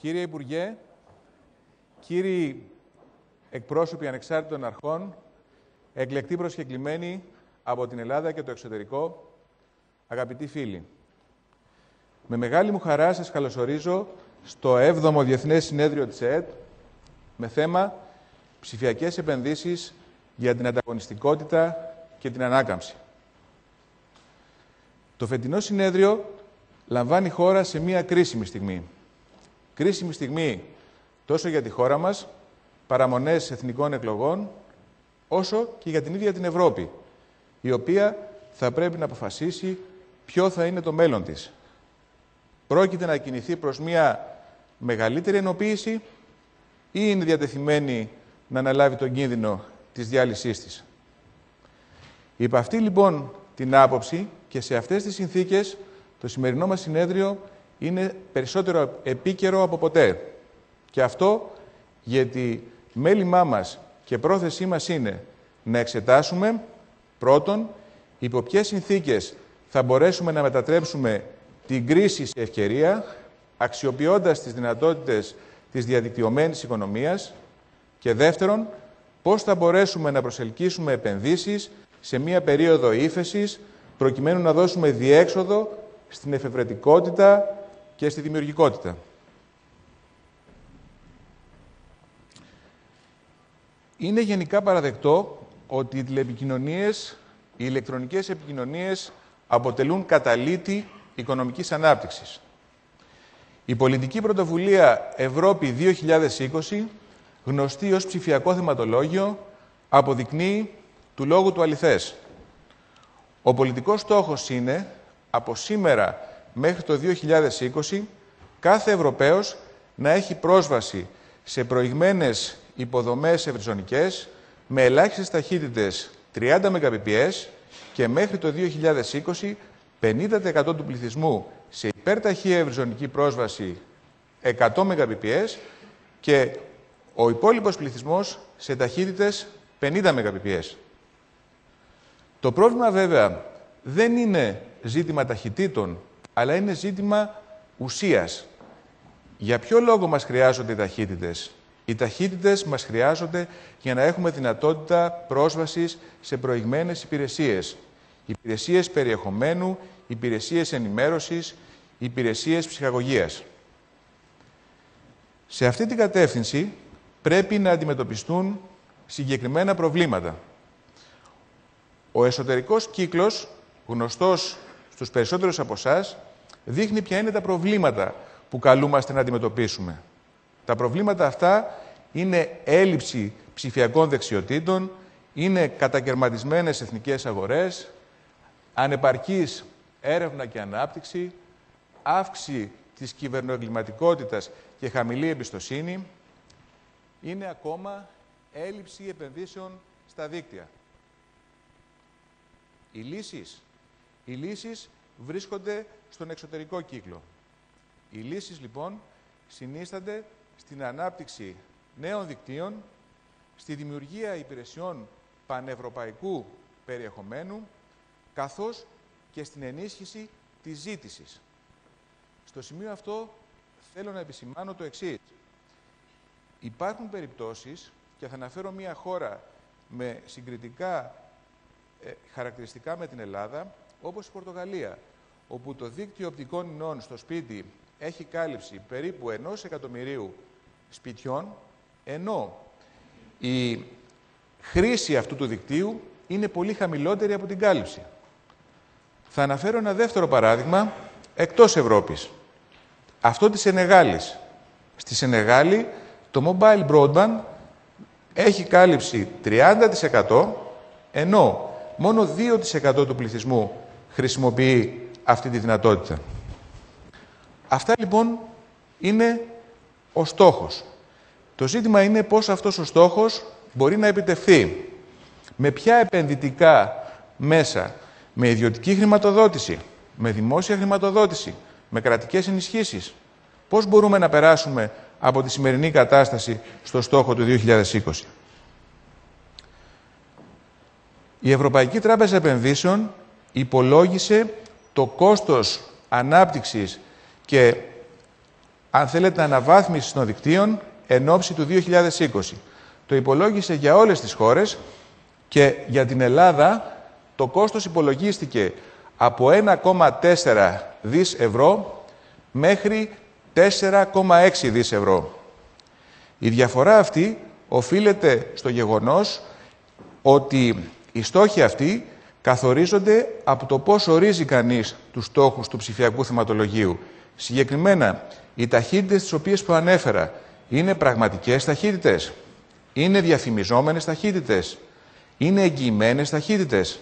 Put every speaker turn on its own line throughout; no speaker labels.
Κύριε Υπουργέ, κύριοι εκπρόσωποι ανεξάρτητων αρχών, εκλεκτοί προσκεκλημένοι από την Ελλάδα και το εξωτερικό, αγαπητοί φίλοι. Με μεγάλη μου χαρά σας καλωσορίζω στο 7ο Διεθνές Συνέδριο της ΕΕΤ με θέμα ψηφιακές επενδύσεις για την ανταγωνιστικότητα και την ανάκαμψη. Το φετινό συνέδριο λαμβάνει χώρα σε μία κρίσιμη στιγμή. Κρίσιμη στιγμή τόσο για τη χώρα μας, παραμονές εθνικών εκλογών, όσο και για την ίδια την Ευρώπη, η οποία θα πρέπει να αποφασίσει ποιο θα είναι το μέλλον της. Πρόκειται να κινηθεί προς μια μεγαλύτερη ενοποίηση ή είναι διατεθειμένη να αναλάβει τον κίνδυνο της διάλυσής της. Υπ' αυτή λοιπόν την άποψη και σε αυτές τις συνθήκες το σημερινό μας συνέδριο είναι περισσότερο επίκαιρο από ποτέ. Και αυτό γιατί μέλημά μας και πρόθεσή μας είναι να εξετάσουμε πρώτον υπό ποιες συνθήκες θα μπορέσουμε να μετατρέψουμε την κρίση σε ευκαιρία αξιοποιώντας τις δυνατότητες της διαδικτυωμένης οικονομίας και δεύτερον, πώς θα μπορέσουμε να προσελκύσουμε επενδύσεις σε μία περίοδο ύφεσης προκειμένου να δώσουμε διέξοδο στην εφευρετικότητα και στη δημιουργικότητα. Είναι γενικά παραδεκτό ότι οι τηλεπικοινωνίες, οι ηλεκτρονικές επικοινωνίες αποτελούν καταλήτη οικονομικής ανάπτυξης. Η πολιτική πρωτοβουλία Ευρώπη 2020, γνωστή ως ψηφιακό θεματολόγιο, αποδεικνύει του λόγου του αληθές. Ο πολιτικός στόχος είναι, από σήμερα μέχρι το 2020, κάθε Ευρωπαίος να έχει πρόσβαση σε προηγμένες υποδομές ευρυζωνικές με ελάχιστες ταχύτητες 30 Mbps και μέχρι το 2020 50% του πληθυσμού σε υπερταχεία ευρυζωνική πρόσβαση 100 Mbps και ο υπόλοιπος πληθυσμός σε ταχύτητες 50 Mbps. Το πρόβλημα βέβαια δεν είναι ζήτημα ταχυτήτων, αλλά είναι ζήτημα ουσίας. Για ποιο λόγο μας χρειάζονται οι ταχύτητες; Οι ταχύτητες μας χρειάζονται για να έχουμε δυνατότητα πρόσβασης σε προηγμένες υπηρεσίες. Υπηρεσίες περιεχομένου, υπηρεσίες ενημέρωσης, υπηρεσίες ψυχαγωγίας. Σε αυτή την κατεύθυνση πρέπει να αντιμετωπιστούν συγκεκριμένα προβλήματα. Ο εσωτερικός κύκλος, γνωστός στους περισσότερους από εσάς, δείχνει ποια είναι τα προβλήματα που καλούμαστε να αντιμετωπίσουμε. Τα προβλήματα αυτά είναι έλλειψη ψηφιακών δεξιοτήτων, είναι κατακαιρματισμένες εθνικές αγορές, ανεπαρκής έρευνα και ανάπτυξη, αύξηση της κυβερνοεγκληματικότητας και χαμηλή εμπιστοσύνη, είναι ακόμα έλλειψη επενδύσεων στα δίκτυα. Οι λύσεις, οι λύσεις βρίσκονται στον εξωτερικό κύκλο. Οι λύσεις, λοιπόν, συνίστανται στην ανάπτυξη νέων δικτύων, στη δημιουργία υπηρεσιών πανευρωπαϊκού περιεχομένου, καθώς και στην ενίσχυση της ζήτησης. Στο σημείο αυτό θέλω να επισημάνω το εξής. Υπάρχουν περιπτώσεις, και θα αναφέρω μία χώρα με συγκριτικά ε, χαρακτηριστικά με την Ελλάδα, όπως η Πορτογαλία, όπου το δίκτυο οπτικών ινών στο σπίτι έχει κάλυψη περίπου ενός εκατομμυρίου σπιτιών, ενώ η χρήση αυτού του δικτύου είναι πολύ χαμηλότερη από την κάλυψη. Θα αναφέρω ένα δεύτερο παράδειγμα εκτός Ευρώπης. Αυτό της Σενεγάλης. Στη Σενεγάλη το mobile broadband έχει κάλυψη 30% ενώ μόνο 2% του πληθυσμού χρησιμοποιεί αυτή τη δυνατότητα. Αυτά λοιπόν είναι ο στόχος. Το ζήτημα είναι πώς αυτός ο στόχος μπορεί να επιτευχθεί. Με ποια επενδυτικά μέσα, με ιδιωτική χρηματοδότηση, με δημόσια χρηματοδότηση, με κρατικές ενισχύσεις. Πώς μπορούμε να περάσουμε από τη σημερινή κατάσταση στο στόχο του 2020. Η Ευρωπαϊκή Τράπεζα Επενδύσεων υπολόγισε το κόστος ανάπτυξης και αν θέλετε, αναβάθμισης των δικτύων εν ώψη του 2020. Το υπολόγισε για όλες τις χώρες και για την Ελλάδα το κόστος υπολογίστηκε από 1,4 δις ευρώ μέχρι 4,6 δις ευρώ. Η διαφορά αυτή οφείλεται στο γεγονός ότι οι στόχοι αυτοί καθορίζονται από το πώς ορίζει κανείς τους στόχους του ψηφιακού θεματολογίου. Συγκεκριμένα, οι ταχύτητες τις οποίες προανέφερα είναι πραγματικές ταχύτητες, είναι διαφημιζόμενες ταχύτητες, είναι εγγυημένες ταχύτητες;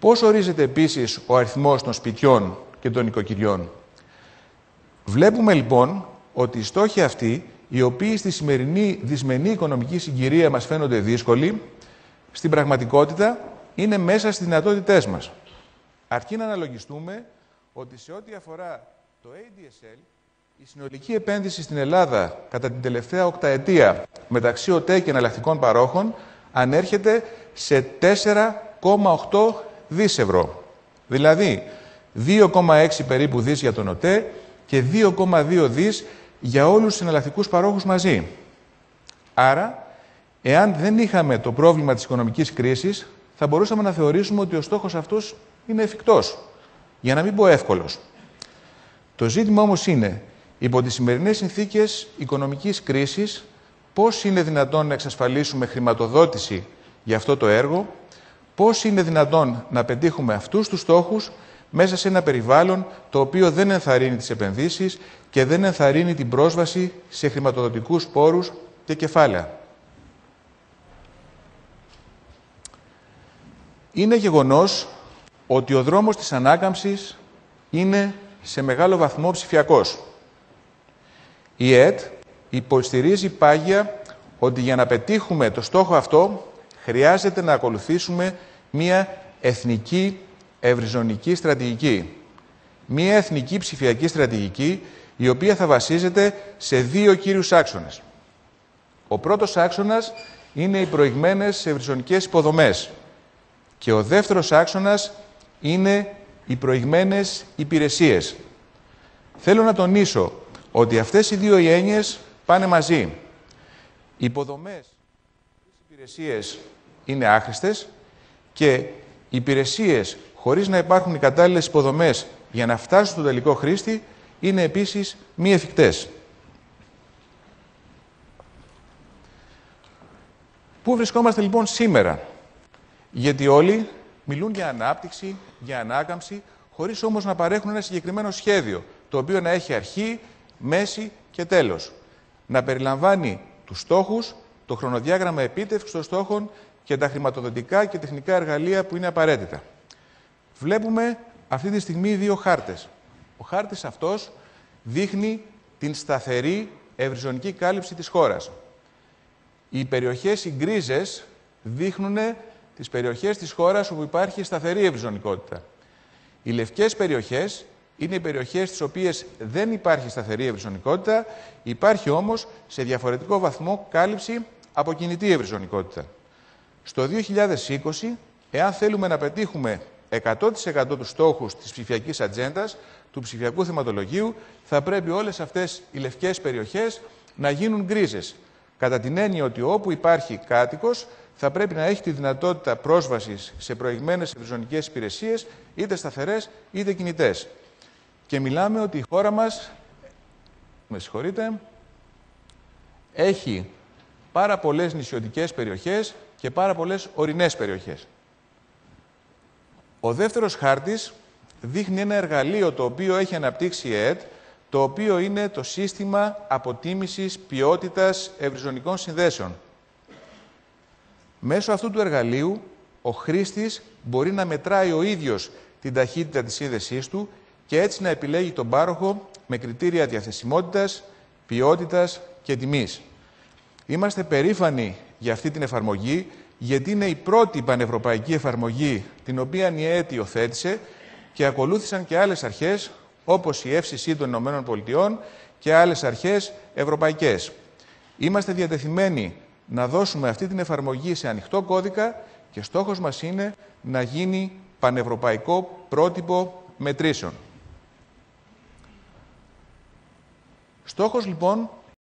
Πώς ορίζεται επίσης ο αριθμός των σπιτιών και των οικοκυριών; Βλέπουμε λοιπόν ότι οι στόχοι αυτοί, οι οποίοι στη σημερινή δυσμενή οικονομική συγκυρία μας φαίνονται δύσκολοι, στην πραγματικότητα είναι μέσα στις δυνατότητές μας. Αρκεί να αναλογιστούμε ότι σε ό,τι αφορά το ADSL, η συνολική επένδυση στην Ελλάδα κατά την τελευταία οκταετία μεταξύ ΟΤΕ και εναλλακτικών παρόχων ανέρχεται σε 4,8 δις ευρώ. Δηλαδή, 2,6 περίπου δις για τον ΟΤΕ και 2,2 δις για όλους τους εναλλακτικούς παρόχους μαζί. Άρα, εάν δεν είχαμε το πρόβλημα της οικονομικής κρίσης, θα μπορούσαμε να θεωρήσουμε ότι ο στόχος αυτός είναι εφικτός, για να μην πω εύκολος. Το ζήτημα όμως είναι, υπό τις σημερινές συνθήκες οικονομικής κρίσης, πώς είναι δυνατόν να εξασφαλίσουμε χρηματοδότηση για αυτό το έργο, πώς είναι δυνατόν να πετύχουμε αυτούς τους στόχους μέσα σε ένα περιβάλλον το οποίο δεν ενθαρρύνει τις επενδύσεις και δεν ενθαρρύνει την πρόσβαση σε χρηματοδοτικούς πόρους και κεφάλαια. Είναι γεγονός ότι ο δρόμος της ανάκαμψης είναι σε μεγάλο βαθμό ψηφιακός. Η ΕΤ υποστηρίζει πάγια ότι για να πετύχουμε το στόχο αυτό χρειάζεται να ακολουθήσουμε μία εθνική ευρυζωνική στρατηγική. Μία εθνική ψηφιακή στρατηγική η οποία θα βασίζεται σε δύο κύριους άξονες. Ο πρώτος άξονας είναι οι προηγμένες ευρυζωνικές υποδομές και ο δεύτερος άξονας είναι οι προηγμένες υπηρεσίες. Θέλω να τονίσω ότι αυτές οι δύο έννοιες πάνε μαζί. Οι υποδομές, οι υπηρεσίες είναι άχρηστες και οι υπηρεσίες, χωρίς να υπάρχουν οι κατάλληλες υποδομές για να φτάσουν στον τελικό χρήστη, είναι επίσης μη εφικτές. Πού βρισκόμαστε λοιπόν σήμερα; Γιατί όλοι μιλούν για ανάπτυξη, για ανάκαμψη, χωρίς όμως να παρέχουν ένα συγκεκριμένο σχέδιο, το οποίο να έχει αρχή, μέση και τέλος. Να περιλαμβάνει τους στόχους, το χρονοδιάγραμμα επίτευξης των στόχων και τα χρηματοδοτικά και τεχνικά εργαλεία που είναι απαραίτητα. Βλέπουμε αυτή τη στιγμή δύο χάρτες. Ο χάρτης αυτός δείχνει την σταθερή ευρυζωνική κάλυψη της χώρας. Οι περιοχές οι γκρίζες δείχνουν τις περιοχές της χώρας όπου υπάρχει σταθερή ευρυζωνικότητα. Οι λευκές περιοχές είναι οι περιοχές στις οποίες δεν υπάρχει σταθερή ευρυζωνικότητα, υπάρχει όμως σε διαφορετικό βαθμό κάλυψη από κινητή ευρυζωνικότητα. Στο 2020, εάν θέλουμε να πετύχουμε 100% τους στόχους της ψηφιακής ατζέντας, του ψηφιακού θεματολογίου, θα πρέπει όλες αυτές οι λευκές περιοχές να γίνουν γκρίζες. Κατά την έννοια ότι όπου υπάρχει κάτοικος, θα πρέπει να έχει τη δυνατότητα πρόσβασης σε προηγμένες ευρυζωνικές υπηρεσίες, είτε σταθερές είτε κινητές. Και μιλάμε ότι η χώρα μας, με συγχωρείτε, έχει πάρα πολλές νησιωτικές περιοχές και πάρα πολλές ορεινές περιοχές. Ο δεύτερος χάρτης δείχνει ένα εργαλείο το οποίο έχει αναπτύξει η ΕΕΤ, το οποίο είναι το σύστημα αποτίμησης ποιότητας ευρυζωνικών συνδέσεων. Μέσω αυτού του εργαλείου, ο χρήστης μπορεί να μετράει ο ίδιος την ταχύτητα της σύνδεσής του και έτσι να επιλέγει τον πάροχο με κριτήρια διαθεσιμότητας, ποιότητας και τιμής. Είμαστε περήφανοι για αυτή την εφαρμογή, γιατί είναι η πρώτη πανευρωπαϊκή εφαρμογή την οποία η ΕΕΤ υιοθέτησε και ακολούθησαν και άλλες αρχές, όπως η FCC των Ηνωμένων Πολιτειών και άλλες αρχές ευρωπαϊκές. Είμαστε διατεθειμένοι να δώσουμε αυτή την εφαρμογή σε ανοιχτό κώδικα και στόχος μας είναι να γίνει πανευρωπαϊκό πρότυπο μετρήσεων. Στόχος λοιπόν